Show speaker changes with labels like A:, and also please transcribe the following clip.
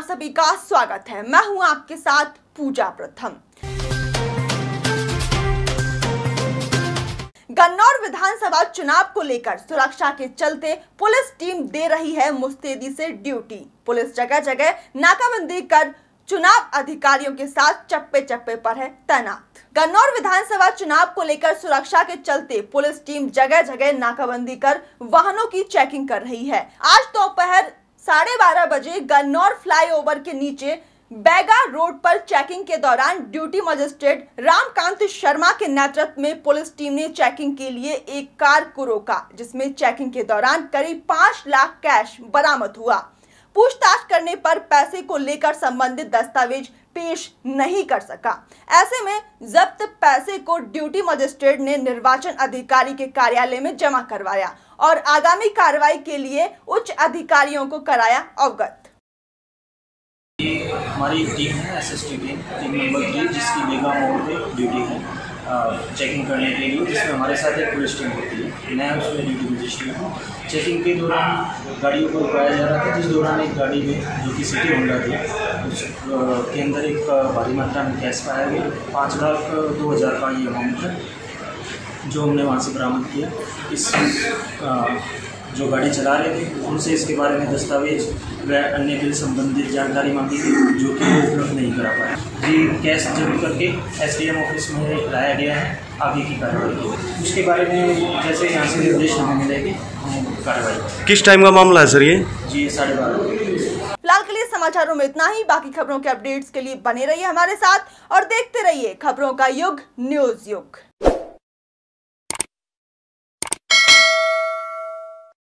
A: आप सभी का स्वागत है। मैं हूँ आपके साथ पूजा प्रथम। गन्नौर विधानसभा चुनाव को लेकर सुरक्षा के चलते पुलिस टीम दे रही है मुस्तैदी से ड्यूटी। पुलिस जगह जगह नाकाबंदी कर चुनाव अधिकारियों के साथ चप्पे चप्पे पर है तैनात। गन्नौर विधानसभा चुनाव को लेकर सुरक्षा के चलते पुलिस टीम जगह जगह नाकाबंदी कर वाहनों की चेकिंग कर रही है। आज दोपहर तो 12 बजे गन्नौर फ्लाईओवर के नीचे बैगा रोड पर चेकिंग के दौरान ड्यूटी मजिस्ट्रेट रामकांत शर्मा के नेतृत्व में पुलिस टीम ने चेकिंग के लिए एक कार को रोका, जिसमें चेकिंग के दौरान करीब पाँच लाख कैश बरामद हुआ। पूछताछ करने पर पैसे को लेकर संबंधित दस्तावेज़ पेश नहीं कर सका। ऐसे में जब्त पैसे को ड्यूटी मजिस्ट्रेट ने निर्वाचन अधिकारी के कार्यालय में जमा करवाया और आगामी कार्रवाई के लिए उच्च अधिकारियों को कराया अवगत।
B: हमारी टीम है S S T team team number three, जिसकी बेगा मोड़ पे ड्यूटी है। चेकिंग करने के लिए, जिसमें हमारे साथ एक पुलिस टीम होती है। मैं उसमें ड्यूटी मजिस्ट्रेट हूँ। चेकिंग के दौरान गाड़ियों को रुकाया जा रहा था, जिस दौरान एक गाड़ी में, जो कि सिटी होंडा थी, उस के अंदर एक भारी मात्रा में गैस पाया गया। पाँच लाख दो हज़ार का ये अमाउंट है, जो हमने वहाँ से बरामद किया। इस जो गाड़ी चला रहे थे उनसे इसके बारे में दस्तावेज़ व अन्य बिल संबंधित जानकारी मांगी थी जो कि वो उपलब्ध नहीं करा पाए। जी कैश जब्त करके एस डी एम ऑफ़िस में लाया गया है आगे की कार्रवाई। के उसके बारे में जैसे यहाँ से निर्देश हमें मिलेगी हम कार्रवाई
C: किस टाइम का मामला है सर ये?
B: जी साढ़े बारह।
A: फ़िलहाल के लिए समाचारों में इतना ही बाकी खबरों के अपडेट्स के लिए बने रहिए हमारे साथ और देखते रहिए खबरों का युग न्यूज़ युग।